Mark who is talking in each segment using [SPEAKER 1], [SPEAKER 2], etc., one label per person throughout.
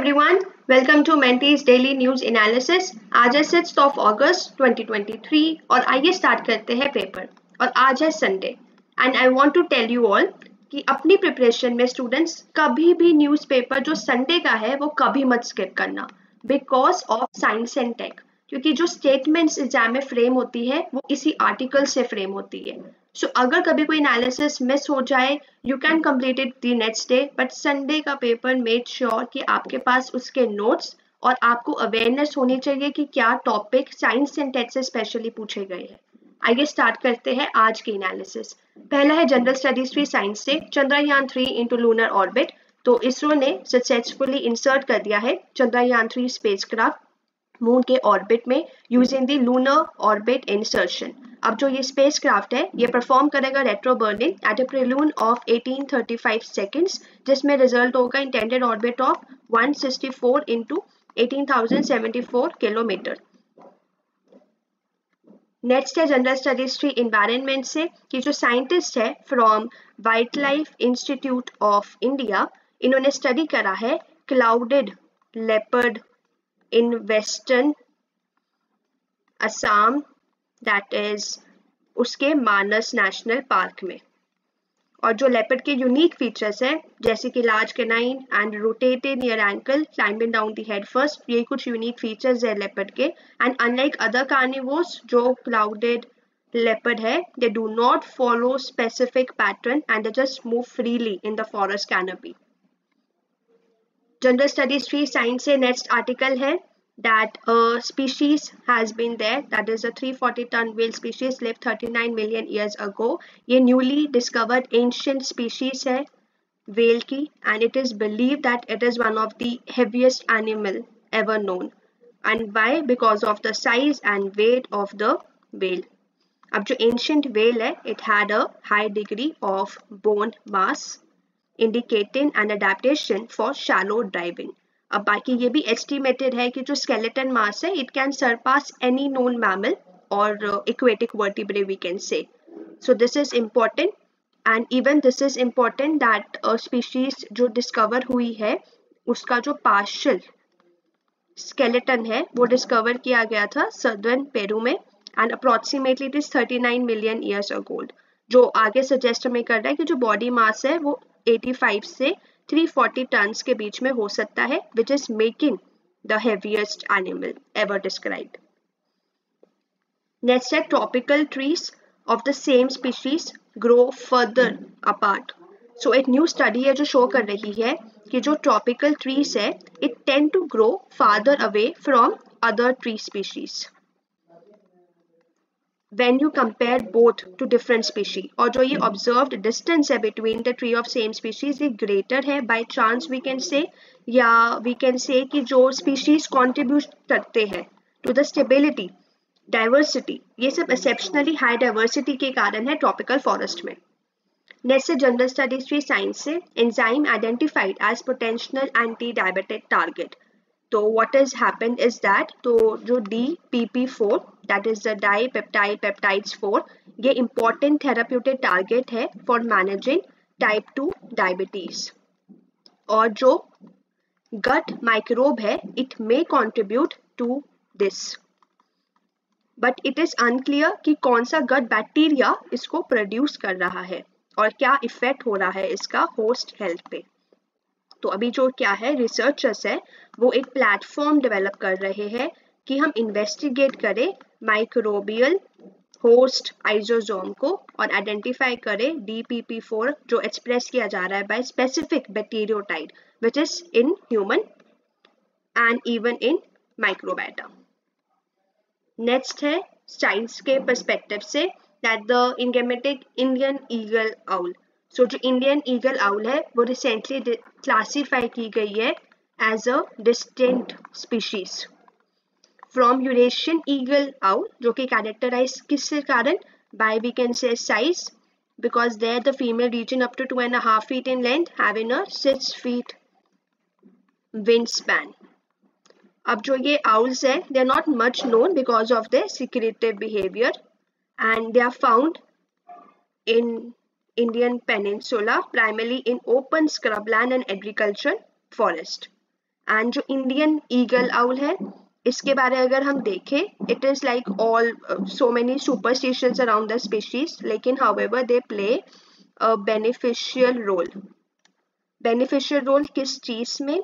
[SPEAKER 1] everyone. Welcome to Menti's Daily News Analysis. आज है six of अगस्त 2023 और आइए स्टार्ट करते हैं पेपर और आज है Sunday and I want to tell you all कि अपनी प्रिपरेशन में स्टूडेंट्स कभी भी न्यूज़पेपर जो संडे का है, वो कभी मत स्किप करना because of science and tech क्योंकि जो स्टेटमेंट्स एग्ज़ाम में फ्रेम होती है वो इसी आर्टिकल से फ्रेम होती है। सो so, अगर कभी कोई एनालिसिस मिस हो जाए you can complete it the next day but Sunday का पेपर मेड श्योर कि आपके पास उसके नोट्स और आपको अवेयरनेस होनी चाहिए कि क्या टॉपिक साइंस एंड टेट से स्पेशली पूछे गए हैं। आइए स्टार्ट करते हैं आज की एनालिसिस पहला है जनरल स्टडीज़ थ्री साइंस से Chandrayaan three into lunar orbit तो इसरो ने सक्सेसफुली इंसर्ट कर दिया है चंद्रयान थ्री स्पेसक्राफ्ट मून के ऑर्बिट में using the lunar orbit insertion अब जो ये स्पेस क्राफ्ट है, ये परफॉर्म करेगा retro burning at a prelune of 1835 seconds जिसमें रिज़ल्ट होगा intended orbit of 164 sixty four kilometre next है जनरल स्टडीज़ थ्री इन्वायरमेंट से, कि जो साइंटिस्ट है from wildlife institute of India इन्होंने स्टडी करा है clouded leopard in western Assam that is उसके मानस नेशनल पार्क में। और जो लेपर्ड के यूनिक फीचर्स है, जैसे कि large canine and rotated near ankle climbing down the head first ये कुछ यूनिक फीचर्स है लेपर्ड के। एंड अनलाइक अदर कार्निवोर्स जो क्लाउडेड leopard है, they do not follow specific pattern and they just move freely in the forest canopy general studies three science से next article है that species has been there that is a three forty ton whale species live thirty nine million years ago ये newly discovered ancient species है whale की and it is believe that it is one of the heaviest animal ever known and why because of the size and weight of the whale अब जो ancient whale है it had a high degree of bone mass indicating an adaptation for shallow diving अब बाकी ये भी estimated है कि जो स्केलेटन मास है it can surpass any known mammal और aquatic vertebrate we can say so this is important and even this is important that species जो डिस्कवर हुई है, उसका जो पार्शल स्केलेटन है, वो डिस्कवर किया गया था सदर्न पेरू में and approximately it is 39 million years ago old जो आगे सजेस्ट हमें कर रहा है कि जो बॉडी मास है, वो 85 से 340 टन्स के बीच में हो सकता है which is making the heaviest animal ever described next है tropical trees of the same species grow further apart so एक न्यू स्टडी है जो शो कर रही है कि जो ट्रॉपिकल ट्रीज है it tend to grow farther away from other tree species when you compare both to different species और जो ये observed distance है between the tree of same species ये greater है by chance we can say या we can say कि जो species contribute करते हैं to the stability diversity ये सब exceptionally high diversity के कारण है tropical forest में next general studies three science से enzyme identified as potential anti diabetic target तो what is happen is that तो जो D P P four that is the dipeptide peptides four ये important therapeutic target है for managing type two diabetes और जो gut microbe है it may contribute to this but it is unclear कि कौन सा गट बैक्टीरिया इसको produce कर रहा है और क्या इफ़ेक्ट हो रहा है इसका होस्ट हेल्थ पे. तो अभी जो क्या है रिसर्चर्स है, वो एक प्लेटफॉर्म डेवलप कर रहे हैं कि हम इन्वेस्टिगेट करें माइक्रोबियल होस्ट आइजोजोम को और आइडेंटिफाई करें DPP4 जो एक्सप्रेस किया जा रहा है by specific bacteroides which is in human and even in microbiota next है साइंस के परस्पेक्टिव से that the enigmatic Indian eagle owl so जो इंडियन ईगल आउल है, वो रिसेंटली क्लासीफाई की गई है as a distinct species from Eurasian eagle owl जो कि कैरेक्टराइज किसके कारण? By we can say size because there the female region up to two and half feet in length have in six feet wind span अब जो ये owls है they are not much known because of the secretive behaviour and they are found in Indian Peninsula, primarily in open scrubland and agricultural forest. And जो Indian eagle owl है इसके बारे अगर हम देखें it is like all so many superstition around the species लेकिन however they play beneficial role beneficial role किस चीज़ में?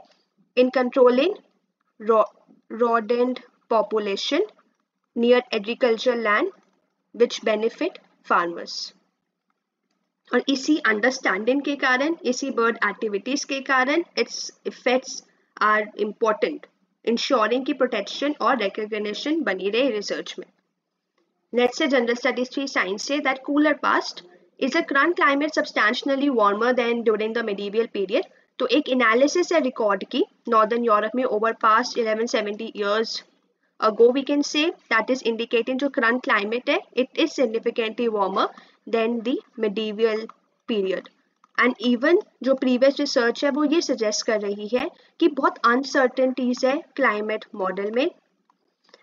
[SPEAKER 1] In controlling rod and population near agriculture land which benefit farmers और इसी अंडरस्टैंडिंग के कारण, इसी बर्ड एक्टिविटीज़ के कारण its effects are important ensuring की प्रोटेक्शन और रिकग्निशन बनी रहे रिसर्च में Let's say general studies 3 science say that cooler past is a current climate substantially warmer than during the medieval period. तो एक एनालिसिस है रिकॉर्ड की नॉर्दर्न यूरोप में over past 1170 years ago we can say that is indicating जो current climate है it is significantly warmer than the medieval period and even जो previous research है, वो ये सजेस्ट कर रही है कि बहुत अनसर्टेनिटीज है क्लाइमेट मॉडल में.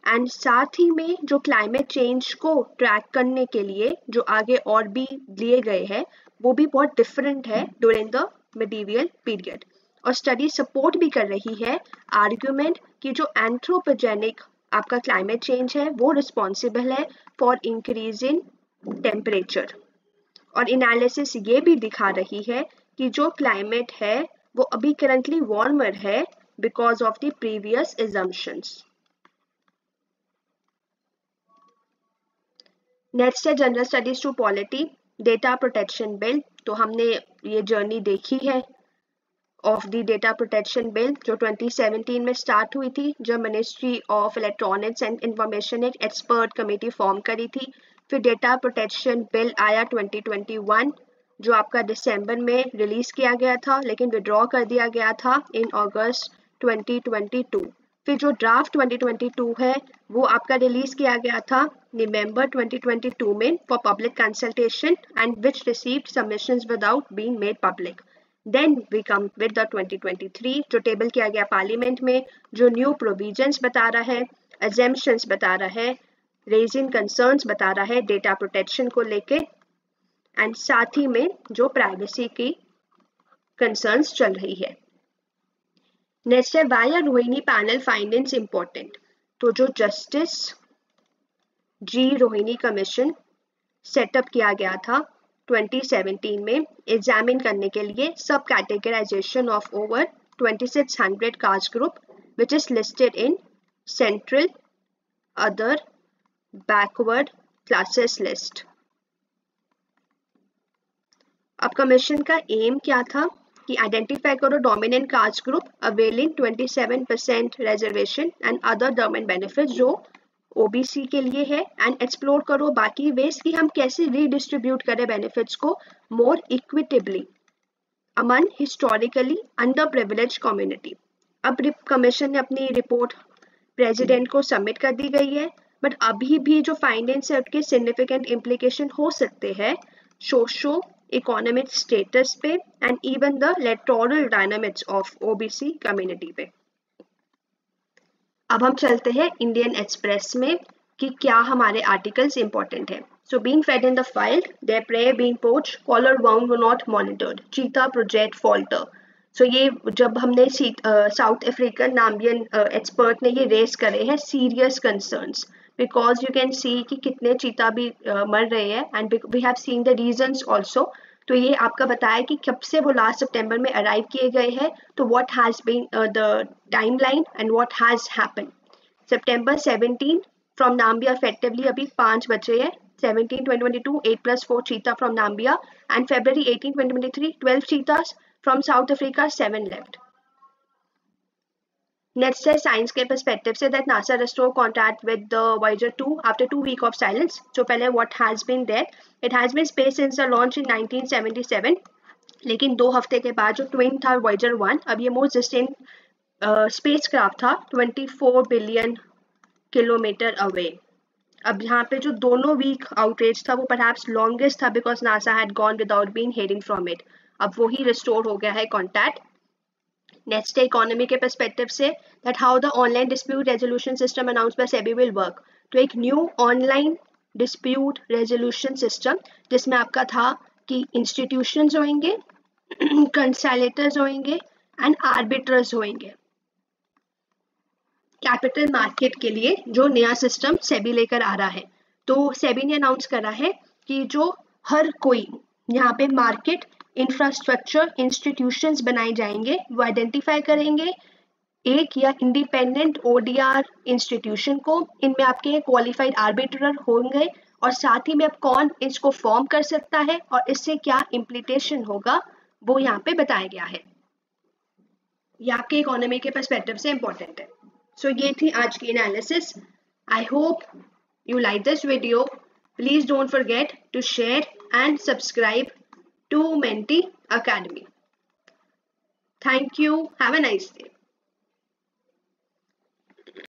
[SPEAKER 1] एंड साथ ही में जो क्लाइमेट चेंज को ट्रैक करने के लिए जो आगे और भी लिए गए हैं, वो भी बहुत डिफरेंट है ड्यूरिंग द मिडीवियल पीरियड और स्टडी सपोर्ट भी कर रही है आर्ग्यूमेंट कि जो एंथ्रोपोजेनिक आपका क्लाइमेट चेंज है, वो रिस्पॉन्सिबल है फॉर इंक्रीजिंग टेम्परेचर और एनालिसिस ये भी दिखा रही है कि जो क्लाइमेट है, वो अभी करंटली वार्मर है because of the previous assumptions next है general studies two polity data protection bill तो हमने ये जर्नी देखी है। Of the data protection bill जो 2017 में स्टार्ट हुई थी, जब ministry of electronics and information एक एक्सपर्ट कमेटी फॉर्म करी थी। फिर डेटा प्रोटेक्शन बिल आया 2021 जो आपका दिसंबर में रिलीज़ किया गया था, लेकिन विड्रॉ कर दिया गया था इन अगस्त 2022 फिर जो ड्राफ्ट 2022 है, वो आपका रिलीज़ किया गया था नवंबर 2022 में for public consultation and which received submissions without being made public then we come with the 2023 जो टेबल किया गया पार्लियामेंट में, जो न्यू प्रोविजंस बता रहा है एजेंशंस बता रहा है रेजिंग कंसर्न्स बता रहा है डेटा प्रोटेक्शन को लेके एंड साथ ही में जो प्राइवेसी की कंसर्न्स चल रही है। नेक्स्ट है why are Rohini panel findings important तो जो justice G Rohini commission set up किया गया था 2017 में एग्जामिन करने के लिए subcategorisation of over 2600 caste group which is listed in central other backward classes list अब कमीशन का एम क्या था? कि आइडेंटिफाई करो dominant caste group availing 27 percent reservation and other government benefit जो ओबीसी के लिए है एंड एक्सप्लोर करो बाकी वेज कि हम कैसे रीडिस्ट्रीब्यूट करें बेनिफिट्स को more equitably among historically under privilege community अब कमीशन ने अपनी रिपोर्ट प्रेसिडेंट को सबमिट कर दी गई है बट अभी भी जो फाइनेंस है उसके सिग्निफिकेंट इम्प्लीकेशन हो सकते हैं सोशो इकोनॉमिक स्टेटस पे and even the electoral dynamics of OBC community पे। अब हम चलते हैं इंडियन एक्सप्रेस में कि क्या हमारे आर्टिकल्स इंपॉर्टेंट है। So being fed in the field they prey being poach collar wound not monitored cheetah project falter so ये जब हमने साउथ अफ्रीकन नाम्बियन एक्सपर्ट ने ये रेस करे हैं serious concerns because you can see कि कितने चीता भी uh, मर रहे हैं and we have seen the reasons also तो ये आपका बताया कि कब से वो लास्ट सितंबर में अराइव किए गए हैं तो what has been the timeline and what has happen September 17 from Namibia effectively अभी पाँच बचे हैं। 17 2022 8 plus 4 cheetah from Nambia and February 18 2023 12 cheetahs from South Africa 7 left Next है science के perspective से that NASA restore contact with the Voyager 2 after two week of silence. So पहले what has been there? It has been space since the launch in 1977. लेकिन दो हफ़्ते के बाद जो ट्विन था Voyager 1 अब ये मोस्ट डिस्टेंट स्पेस क्राफ्ट था 24 बिलियन किलोमीटर अवे अब यहाँ पे जो दोनों वीक आउटरेज था वो परहैप्स लॉन्गेस्ट था because NASA had gone without being hearing from it अब वही रिस्टोर हो गया है कॉन्टैक्ट नेक्स्ट इकोनॉमी के परस्पेक्टिव से that how the online dispute resolution system announce by SEBI will work तो एक new online dispute resolution system जिसमें आपका था कि इंस्टीट्यूशन होंगे कंसलेटर्स होंगे एंड आर्बिटर्स होंगे कैपिटल मार्केट के लिए जो नया सिस्टम सेबी लेकर आ रहा है तो सेबी ने अनाउंस करा है कि जो हर कोई यहाँ पे मार्केट इंफ्रास्ट्रक्चर इंस्टीट्यूशंस बनाए जाएँगे वो आइडेंटिफाई करेंगे। एक या इंडिपेंडेंट ओडीआर इंस्टीट्यूशन को इनमें आपके क्वालिफाइड आर्बिट्रर होंगे और साथ ही में अब कौन इसको फॉर्म कर सकता है और इससे क्या इम्प्लीटेशन होगा वो यहाँ पे बताया गया है। ये आपके इकोनॉमी के परस्पेक्टिव से इंपॉर्टेंट है। सो so, ये थी आज की analysis I hope you like this video please don't forget to share and subscribe to Menti Academy. Thank you. Have a nice day.